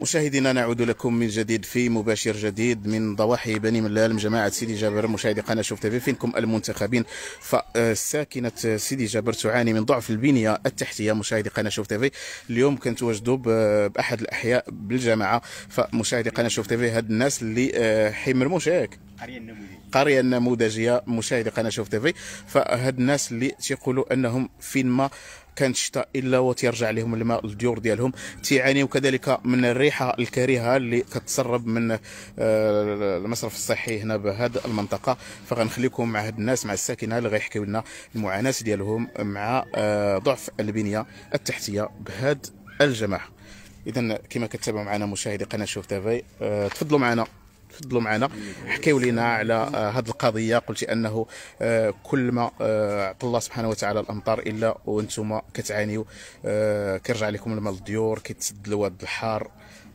مشاهدينا نعود لكم من جديد في مباشر جديد من ضواحي بني ملال جماعة سيدي جابر مشاهدي قناة شوف تيفي فينكم المنتخبين. فساكنة سيدي جابر تعاني من ضعف البنية التحتية مشاهدي قناة شوف تيفي اليوم كنتواجدوا بأحد الأحياء بالجماعة. فمشاهدي قناة شوف تيفي هاد الناس اللي آه، حيمرموش هيك القريه النموذجية مشاهدي قناة شوف تيفي فهاد الناس اللي تيقولوا أنهم فين ما كان الشتاء إلا وتيرجع لهم الماء الديور ديالهم تيعانيوا كذلك من الريحة الكريهة اللي كتسرب من آه، المصرف الصحي هنا بهذه المنطقة. فغنخليكم مع هاد الناس مع الساكنة اللي غيحكيو لنا المعاناة ديالهم مع آه، ضعف البنية التحتية بهاد الجماعة. اذا كما كتابعوا معنا مشاهدي قناة شوف تيفي آه، تفضلوا معنا. تفضلوا معنا. حكيوا لنا على هذه القضية. قلتي أنه آه، كل ما آه، عطى الله سبحانه وتعالى الأمطار إلا وأنتم كتعانيوا. آه، كيرجع لكم الماء الديور كيتسد الواد الحار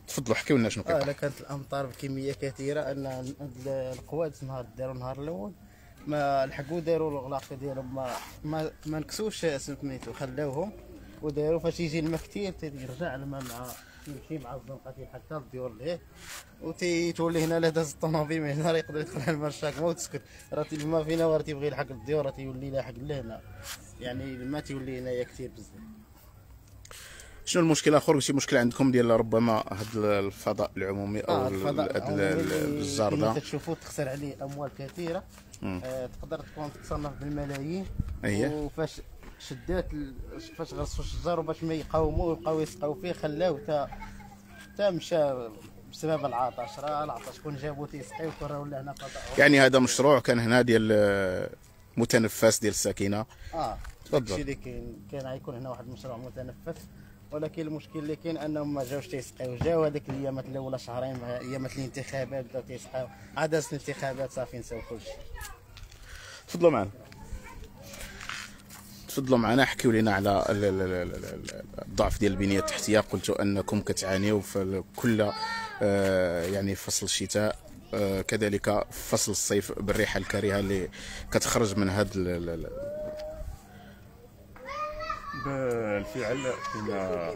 تفضلوا حكيوا لنا شنو كيطرا الا كانت الأمطار بكمية كثيرة أن هاد القوادس نهار داروا النهار الأول. ما لحقوا داروا الاغلاق ديالهم. ما ما, ما نكسوش سميتو خلاوهم وداروا. فاش يجي الماء كثير تيرجع الماء مع يمشي مع الزنقه تيحكى الديور ليه وتولي هنا لا داز الطوموبيل من هنا راه يقدر يدخل على المرشاك ما وتسكت راه الماء فينا وراه تيبغي يلحق الديور راه تيولي لاحق لهنا يعني الماء تيولي هنايا كثير بزاف. شنو المشكلة آخر؟ شي مشكله عندكم ديال ربما هذا الفضاء العمومي أو ال- الفضاء الجار ده تشوفوا تخسر عليه أموال كثيرة. آه تقدر تكون تصنف بالملايين. أيه. وفاش شدات فاش غرسوا الشجر وباش ما يقاوموا ويبقاو يسقاو فيه خلاو تا تا مشى بسبب العطش. راه العطش كون جابوا تيسقيو كون راه ولا هنا يعني هذا مشروع كان هنا ديال آه، متنفس ديال الساكنة. آه. تفضل. داكشي اللي كاين كان غيكون هنا واحد المشروع متنفس. ولكن المشكل اللي كاين أنهم ما جاوش تيسقيو. جاو هذيك الأيامات الأولى شهرين أيامات الانتخابات بداو تيسقيو. عاد دازت الانتخابات صافي نساو كلشي. تفضلوا معنا. تفضلوا معنا حكيوا لنا على ال- ال- ال- ال- ال- الضعف ديال البنية التحتية. قلتوا أنكم كتعانيوا في كل آه، يعني فصل الشتاء آه، كذلك فصل الصيف بالريحة الكريهه اللي كتخرج من هذا ال- ال- بالفعل كما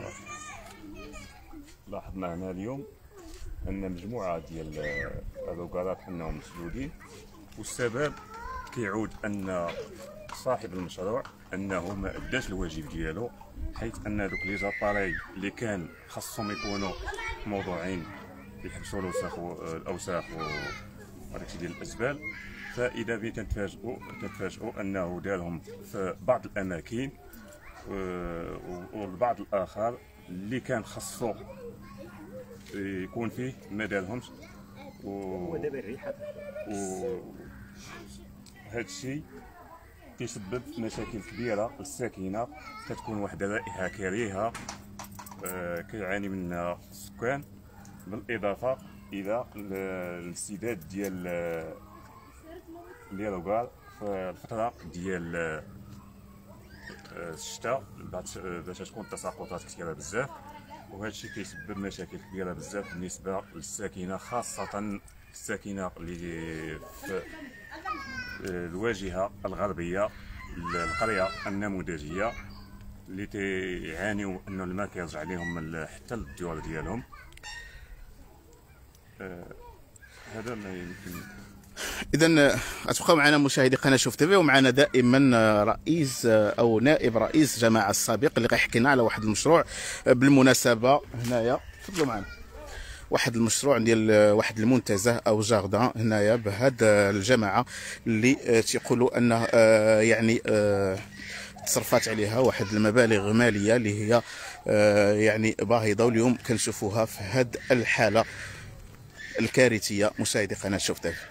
لاحظنا هنا اليوم أن مجموعة ديال الوكالات انهم مسدودين والسبب كيعود أن صاحب المشروع أنه ما اداش الواجب ديالو حيث أن دوك لي زاباري اللي كان خاصهم يكونوا موضوعين يحبسوا الأوساخ الأوساخ وداكشي ديال الأزبال. فإذا بي تنتفاجئوا تنتفاجئوا أنه دارهم في بعض الأماكن آه، والبعض الآخر اللي كان خاصو يكون فيه ما دارهمش. و دابا الريحة. و هذا الشيء كيسبب مشاكل كبيرة للساكنه كتكون واحد الرائحه كريهة آه، كيعاني منها السكان. بالإضافة إلى ال- الانسداد ديال آه، ديال الغار في الفترة ديال آه، الشتاء باش تكون تساقطات كثيرة بزاف. وهذا الشيء كيسبب مشاكل كبيرة بزاف بالنسبة للساكنة خاصة الساكنة اللي في الواجهة الغربية للقريه النموذجية اللي تيعانيوا أنه الماء كيرجع لهم حتى للديور ديالهم. آه، هذا ما يمكن. اذا أتبقى معنا مشاهدي قناة شوف تيفي ومعنا دائما رئيس أو نائب رئيس جماعة السابق اللي غيحكي لنا على واحد المشروع بالمناسبة هنايا. تفضلوا معنا. واحد المشروع ديال واحد المنتزه أو جاردان هنايا بهاد الجماعة اللي آه، تيقولوا انه آه، يعني آه، تصرفات عليها واحد المبالغ مالية اللي هي يعني باهظة واليوم كنشوفوها في هاد الحالة الكارثية. مشاهدي قناة شوف تيفي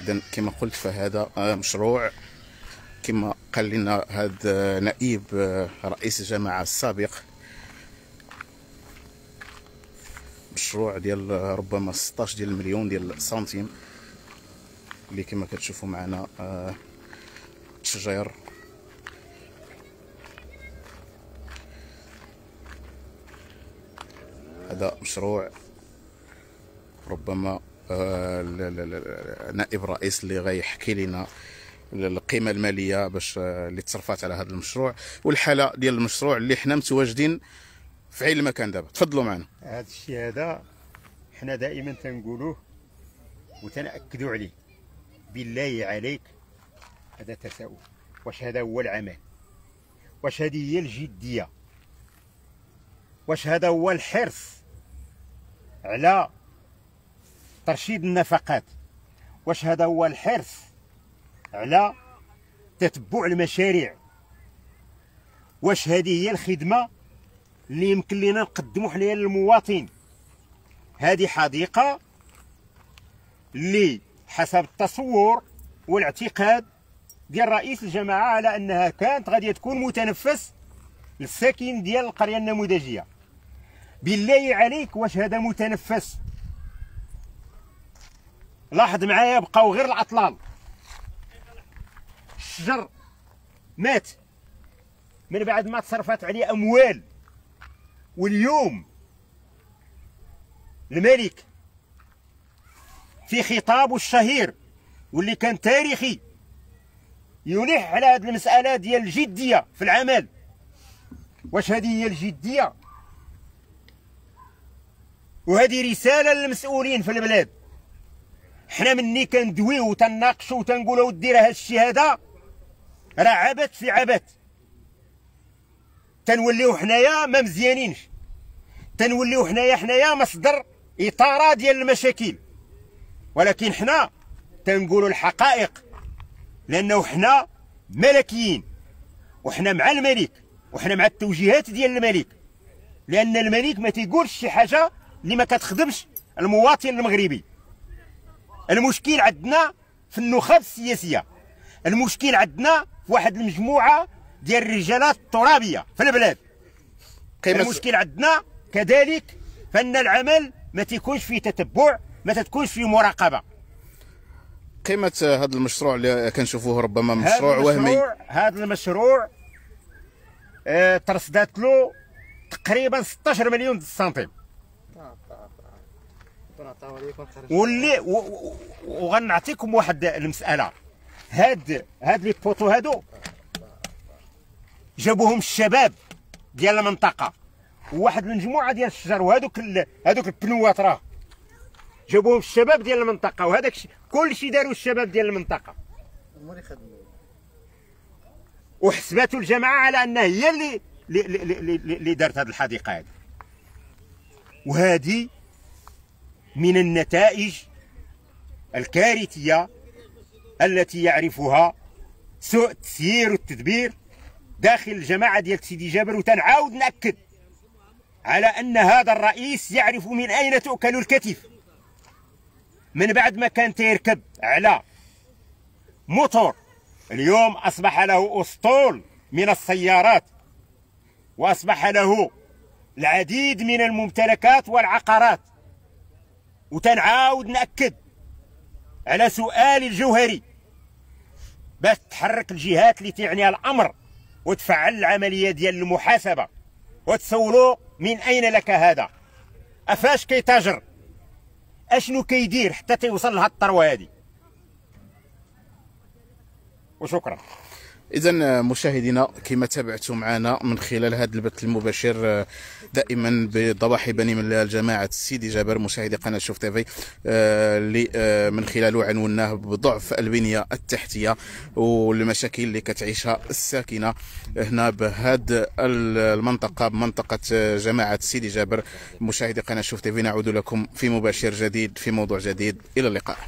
اذا كما قلت فهذا مشروع كما قال لنا هذا نائب آه، رئيس الجماعه السابق مشروع ديال آه، ربما 16 ديال المليون ديال السنتيم اللي كما كتشوفوا معنا آه، تشجير. هذا مشروع ربما آه، نائب رئيس اللي غيحكي لنا القيمة المالية باش آه، اللي تصرفات على هذا المشروع والحالة ديال المشروع اللي حنا متواجدين في عين المكان دابا. تفضلوا معنا. هذا الشيء هذا حنا دائما تنقولوه وتنأكدوا عليه. بالله عليك هذا تساؤل. واش هذا هو العمل؟ واش هذه هي الجدية؟ واش هذا هو الحرص على ترشيد النفقات؟ واش هذا هو الحرص على تتبع المشاريع. واش هذه هي الخدمة اللي يمكن لنا نقدموا حنايا للمواطن؟ هذه حديقة اللي حسب التصور والاعتقاد ديال رئيس الجماعة على أنها كانت غادي تكون متنفس للساكن ديال القرية النموذجية. بالله عليك واش هذا متنفس؟ لاحظ معايا بقاو غير العطلان الشجر مات. من بعد ما تصرفت عليه أموال. واليوم الملك في خطابه الشهير واللي كان تاريخي يلح على هذه المسألة ديال الجدية في العمل. واش هذه هي الجدية؟ وهذه رسالة للمسؤولين في البلاد. حنا مني كندويو وتناقشوا وتنقولوا ودي راه هادشي هذا راه عبث في عبث. تنوليو حنايا ما مزيانينش. تنوليو حنايا حنايا مصدر إطارة ديال المشاكل. ولكن حنا تنقولوا الحقائق لأنه حنا ملكيين وحنا مع الملك وحنا مع التوجيهات ديال الملك. لأن الملك ما تيقولش شي حاجة اللي ما كتخدمش المواطن المغربي. المشكل عندنا في النخب السياسية. المشكل عندنا واحد المجموعة ديال الرجالات الترابية في البلاد. المشكل عندنا كذلك فإن العمل ما تيكونش فيه تتبع ما تكونش فيه مراقبة. قيمة هذا المشروع اللي كنشوفوه ربما مشروع وهمي. هذا المشروع آه ترصدات له تقريبا 16 مليون سنتيم. واللي وغنعطيكم واحد المسألة. هاد هاد لي بوطو هادو جابوهم الشباب ديال المنطقة. وواحد المجموعه ديال الشجر وهذوك ال- هذوك البنوات راه. جابوهم الشباب ديال المنطقة وهذاك الشيء- كل شيء داروا الشباب ديال المنطقة. وحسبته الجماعة على أنها هي اللي, اللي دارت هذه الحديقة هذه وهذه من النتائج الكارثية التي يعرفها سوء التسيير والتدبير داخل الجماعة ديال سيدي جابر وتنعاود نأكد على أن هذا الرئيس يعرف من أين تؤكل الكتف. من بعد ما كان تيركب على موتور اليوم أصبح له أسطول من السيارات وأصبح له العديد من الممتلكات والعقارات. وتنعاود نأكد على سؤال الجوهري باش تحرك الجهات اللي تعنيها الأمر وتفعل العملية ديال المحاسبة وتسولوا من أين لك هذا؟ أفاش كيتاجر؟ أشنو كيدير حتى توصل لها الثروة هذه وشكرا. اذا مشاهدينا كما تابعتوا معنا من خلال هذا البث المباشر آه، دائما بضواحي بني ملال جماعة سيدي جابر مشاهدي قناة شوف تيفي آه، اللي آه، من خلاله عنوناه بضعف البنية التحتية والمشاكل اللي كتعيشها الساكنة هنا بهذه المنطقة بمنطقه آه، جماعة سيدي جابر. مشاهدي قناة شوف تيفي نعود لكم في مباشر جديد في موضوع جديد. إلى اللقاء.